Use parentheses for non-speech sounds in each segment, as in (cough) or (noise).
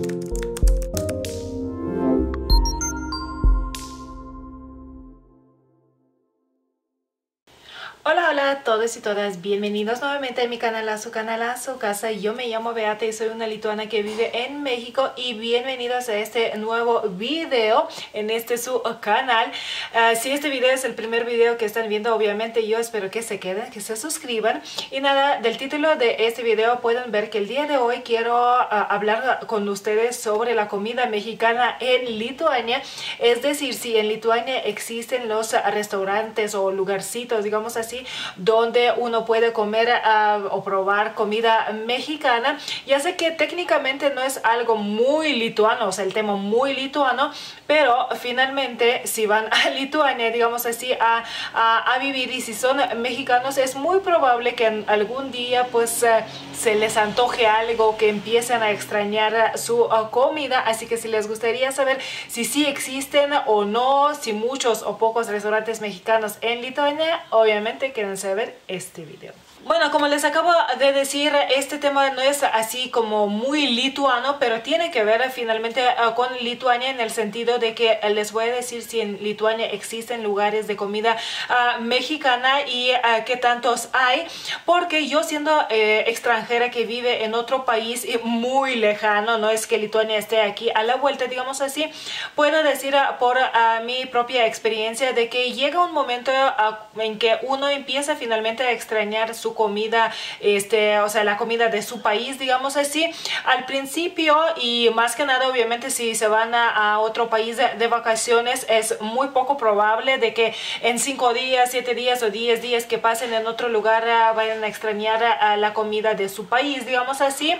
Hola, todos y todas, bienvenidos nuevamente a mi canal, a su canal, a su casa. Yo me llamo Beata y soy una lituana que vive en México y bienvenidos a este nuevo video en este su canal. Uh, si este video es el primer video que están viendo, obviamente yo espero que se queden, que se suscriban. Y nada, del título de este video pueden ver que el día de hoy quiero uh, hablar con ustedes sobre la comida mexicana en Lituania. Es decir, si en Lituania existen los restaurantes o lugarcitos, digamos así, donde uno puede comer uh, o probar comida mexicana. Ya sé que técnicamente no es algo muy lituano, o sea, el tema muy lituano, pero finalmente si van a (laughs) Lituania, digamos así, a, a, vivir y si son mexicanos, es muy probable que algún día pues uh, se les antoje algo, que empiecen a extrañar su uh, comida. Así que si les gustaría saber si sí existen o no, si muchos o pocos restaurantes mexicanos en Lituania, obviamente quédense ver este video. Bueno, como les acabo de decir, este tema no es así como muy lituano, pero tiene que ver finalmente uh, con Lituania en el sentido de que les voy a decir si en Lituania existen lugares de comida uh, mexicana y uh, qué tantos hay, porque yo siendo eh, extranjera que vive en otro país muy lejano, no es que Lituania esté aquí a la vuelta, digamos así, puedo decir por mi propia experiencia de que llega un momento en que uno empieza finalmente a extrañar su comida, este, o sea, la comida de su país, digamos así, al principio y más que nada, obviamente, si se van a, otro país de, vacaciones, es muy poco probable de que en cinco días, siete días o diez días que pasen en otro lugar uh, vayan a extrañar uh, la comida de su país, digamos así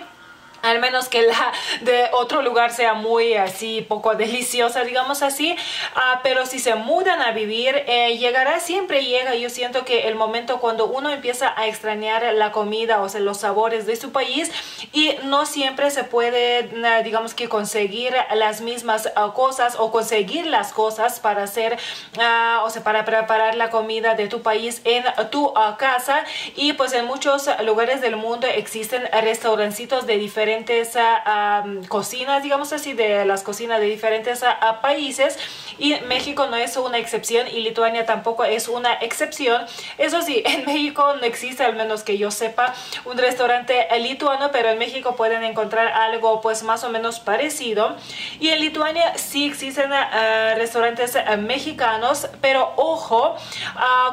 al menos que la de otro lugar sea muy así poco deliciosa digamos así. Uh, pero si se mudan a vivir eh, llegará siempre llega. Yo siento que el momento cuando uno empieza a extrañar la comida o sea los sabores de su país y no siempre se puede digamos que conseguir las mismas uh, cosas o conseguir las cosas para hacer uh, o sea para preparar la comida de tu país en tu casa. Y pues en muchos lugares del mundo existen restaurancitos de diferentes diferentes um, cocinas, digamos así, de las cocinas de diferentes uh, países y México no es una excepción y Lituania tampoco es una excepción. Eso sí, (laughs) en México no existe, al menos que yo sepa, un restaurante lituano, pero en México pueden encontrar algo pues más o menos parecido. Y en Lituania sí existen uh, restaurantes mexicanos, pero ojo,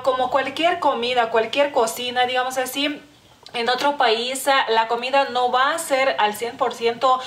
como cualquier comida, cualquier cocina, digamos así, en otro país ah, la comida no va a ser al 100% uh,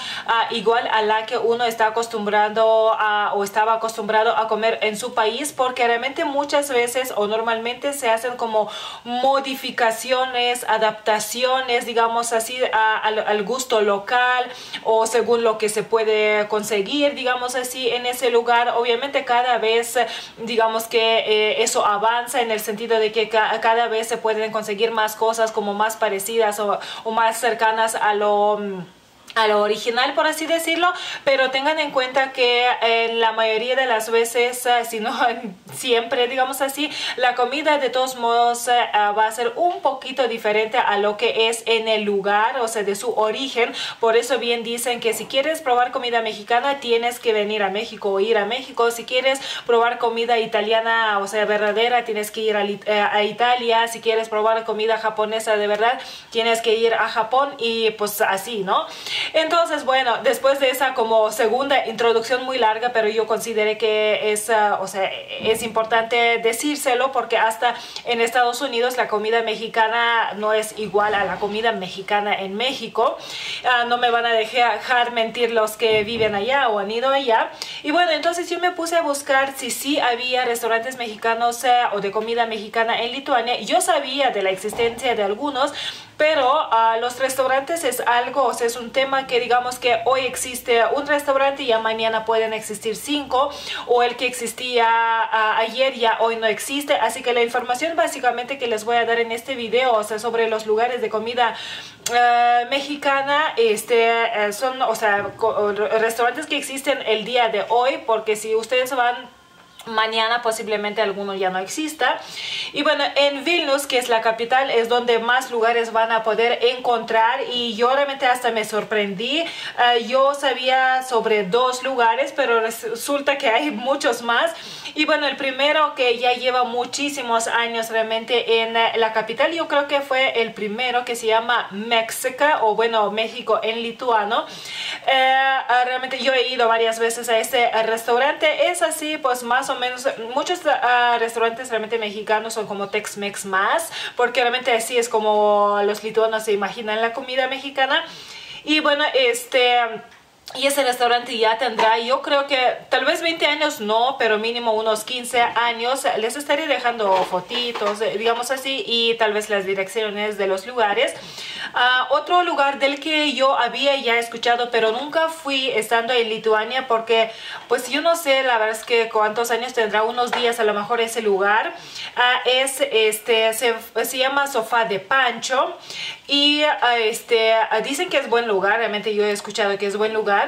igual a la que uno está acostumbrado a, o estaba acostumbrado a comer en su país porque realmente muchas veces o normalmente se hacen como modificaciones, adaptaciones, digamos así, al, gusto local o según lo que se puede conseguir, digamos así, en ese lugar. Obviamente cada vez, digamos que eh, eso avanza en el sentido de que ca cada vez se pueden conseguir más cosas como más parecidas parecidas o, o más cercanas a lo mm, a lo original por así decirlo pero tengan en cuenta que en la mayoría de las veces uh, si no (laughs) siempre digamos así la comida de todos modos uh, va a ser un poquito diferente a lo que es en el lugar o sea de su origen. Por eso bien dicen que si quieres probar comida mexicana tienes que venir a México o ir a México. Si quieres probar comida italiana o sea verdadera tienes que ir a, uh, a Italia. Si quieres probar comida japonesa de verdad tienes que ir a Japón y pues así no entonces, bueno, después de esa como segunda introducción muy larga, pero yo consideré que es, uh, o sea, es importante decírselo porque hasta en Estados Unidos la comida mexicana no es igual a la comida mexicana en México. Uh, no me van a dejar mentir los que viven allá o han ido allá. Y bueno, entonces yo me puse a buscar si sí había restaurantes mexicanos uh, o de comida mexicana en Lituania. Yo sabía de la existencia de algunos, pero uh, los restaurantes es algo, o sea, es un tema que digamos que hoy existe un restaurante y ya mañana pueden existir cinco, o el que existía uh, ayer ya hoy no existe, así que la información básicamente que les voy a dar en este video, o sea, sobre los lugares de comida uh, mexicana, este, son, o sea, restaurantes que existen el día de hoy, porque si ustedes van Mañana posiblemente alguno ya no exista. Y bueno, en Vilnius, que es la capital, es donde más lugares van a poder encontrar. Y yo realmente hasta me sorprendí. Eh, yo sabía sobre dos lugares, pero resulta que hay muchos más. Y bueno, el primero que ya lleva muchísimos años realmente en la capital, yo creo que fue el primero que se llama Mexica o bueno, México en lituano. Eh, realmente yo he ido varias veces a este restaurante. Es así, pues más menos, muchos ah, restaurantes realmente mexicanos son como Tex-Mex más, porque realmente así es como los lituanos se imaginan la comida mexicana. Y bueno, este... Y ese restaurante ya tendrá, yo creo que tal vez 20 años no, pero mínimo unos 15 años. Les estaré dejando fotitos, eh, digamos así, y tal vez las direcciones de los lugares. Ah, otro lugar del que yo había ya escuchado, pero nunca fui estando en Lituania porque pues yo no sé, la verdad es que cuántos años tendrá, unos días a lo mejor ese lugar. Ah, es, este, se, se, llama Sofá de Pancho y ah, este, dicen que es buen lugar, realmente yo he escuchado que es buen lugar.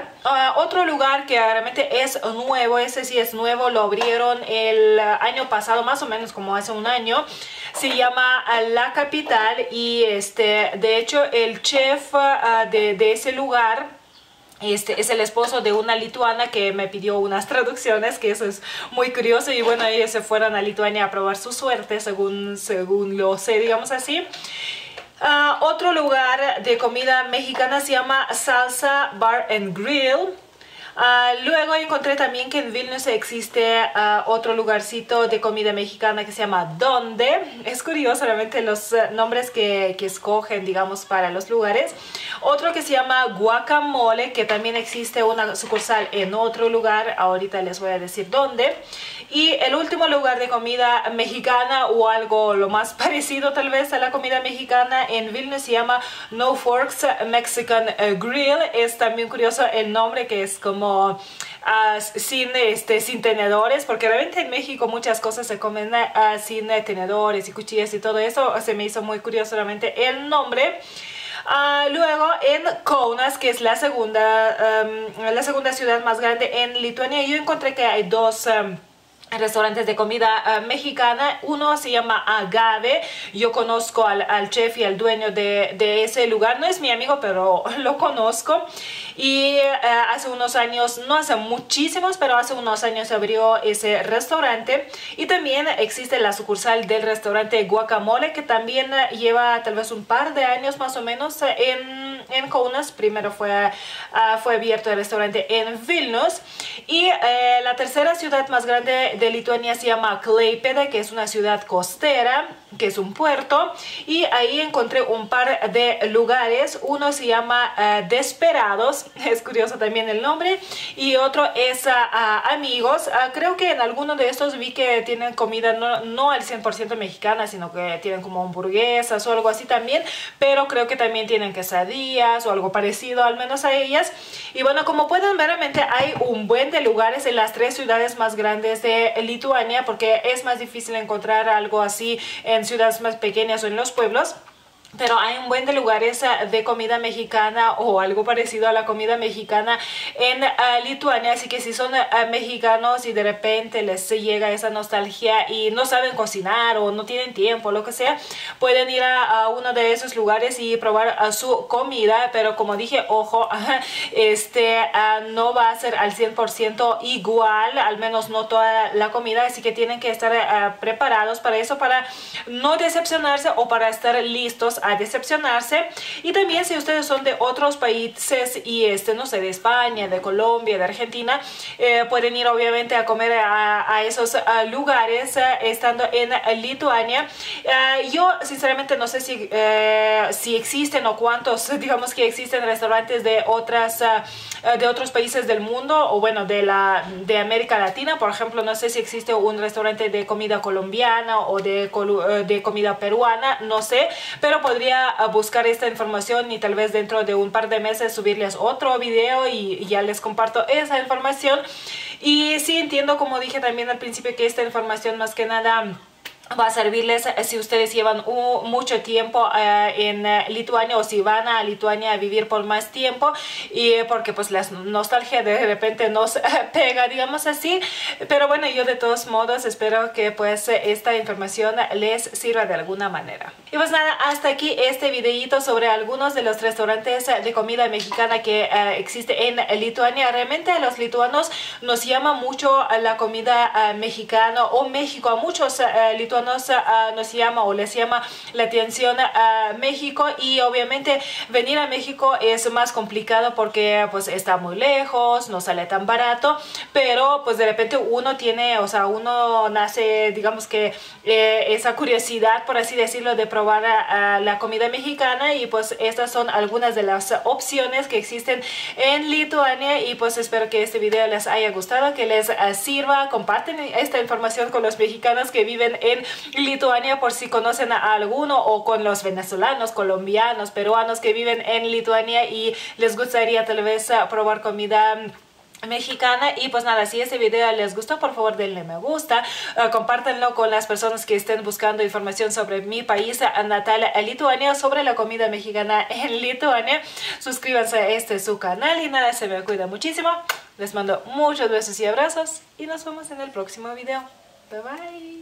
Otro lugar que realmente es nuevo, ese sí es nuevo, lo abrieron el año pasado, más o menos como hace un año. Se llama La Capital y este, de hecho el chef uh, de, de, ese lugar este es el esposo de una lituana que me pidió unas (laughs) traducciones, que eso es muy curioso. Y bueno, ellos se fueron a Lituania a probar su suerte, según, según lo sé, digamos así. Uh, otro lugar de comida mexicana se llama Salsa Bar and Grill. Uh, luego encontré también que en Vilnius existe uh, otro lugarcito de comida mexicana que se llama Donde. Es curioso realmente los uh, nombres que, que, escogen, digamos, para los lugares. Otro que se llama Guacamole, que también existe una sucursal en otro lugar. Ahorita les voy a decir dónde. Y el último lugar de comida mexicana o algo lo más (laughs) parecido tal vez a la comida mexicana en Vilnius se llama No Forks Mexican Grill. Es también curioso el nombre que es como Ah, sin, este, sin tenedores, porque realmente en México muchas cosas se comen uh, sin tenedores y cuchillas y todo eso. Se me hizo muy curioso realmente el nombre. Uh, luego en Kaunas, que es la segunda, la segunda ciudad más grande en Lituania, yo encontré que hay dos... restaurantes de comida uh, mexicana. Uno se llama Agave. Yo conozco al, al chef y al dueño de, de, ese lugar. No es mi amigo, pero (laughs) lo conozco. Y uh, hace unos años, no hace muchísimos, pero hace unos años se abrió ese restaurante. Y también existe la sucursal del restaurante Guacamole, que también uh, lleva tal vez un par de años más o menos en, en Kaunas. Primero fue, fue abierto el restaurante en Vilnius. Y la tercera ciudad más grande de Lituania se llama Klaipeda, que es una ciudad costera, que es un puerto. Y ahí encontré un par de lugares. Uno se llama uh, Desperados, (laughs) es curioso también el nombre. Y otro es uh, Amigos. Uh, creo que en alguno de estos vi que tienen comida no, no al 100% mexicana, sino que tienen como hamburguesas o algo así también. Pero creo que también tienen quesadillas o algo parecido al menos a ellas. Y bueno, como pueden ver, realmente hay un buen de lugares en las tres ciudades más grandes de Lituania porque es más difícil encontrar algo así en ciudades más pequeñas o en los pueblos pero hay un buen de lugares ah, de comida mexicana o algo parecido a la comida mexicana en ah, Lituania, así que si son ah, mexicanos y de repente les llega esa nostalgia y no saben cocinar o no tienen tiempo, lo que sea, pueden ir a, uno de esos lugares y probar su comida, pero como dije, ojo, (laughs) este no va a ser al 100% igual, al menos no toda la comida, así que tienen que estar preparados para eso, para no decepcionarse o para estar listos a decepcionarse. Y también si ustedes son de otros países y este, no sé, de España, de Colombia, de Argentina, eh, pueden ir obviamente a comer a, esos lugares eh, estando en Lituania. Eh, yo sinceramente no sé si, si existen o cuántos, (laughs) digamos que existen restaurantes de otras de otros países del mundo o bueno de la de América Latina por ejemplo no sé si existe un restaurante de comida colombiana o de, de comida peruana no sé pero podría buscar esta información y tal vez dentro de un par de meses subirles otro video y ya les comparto esa información. Y sí entiendo, como dije también al principio, que esta información más que nada va a servirles eh, si ustedes llevan mucho tiempo eh, en eh, Lituania o si van a Lituania a vivir por más tiempo y porque pues la nostalgia de repente nos (laughs) pega digamos así. Pero bueno yo de todos modos espero que pues esta información les sirva de alguna manera. Y pues nada hasta aquí este videito sobre algunos de los restaurantes de comida mexicana que existe en Lituania. Realmente a los lituanos nos llama mucho la comida mexicana o México a muchos lituanos nos, nos llama o les llama la atención a México y obviamente venir a México es más complicado porque pues está muy lejos, no sale tan barato, pero pues de repente uno tiene, o sea, uno nace, digamos que eh, esa curiosidad, por así decirlo, de probar la comida mexicana y pues estas son algunas de las opciones que existen en Lituania y pues espero que este video les haya gustado, que les sirva, comparten esta información con los mexicanos que viven en Lituania por si conocen a alguno o con los venezolanos, colombianos, peruanos que viven en Lituania y les gustaría tal vez ah, probar comida mexicana. Y pues nada si este video les gustó por favor denle me gusta uh, compártanlo con las personas que estén buscando información sobre mi país natal Lituania sobre la comida mexicana (laughs) en Lituania. Suscríbanse a este su canal y nada se me cuida muchísimo. Les mando muchos besos y abrazos y nos vemos en el próximo video. Bye bye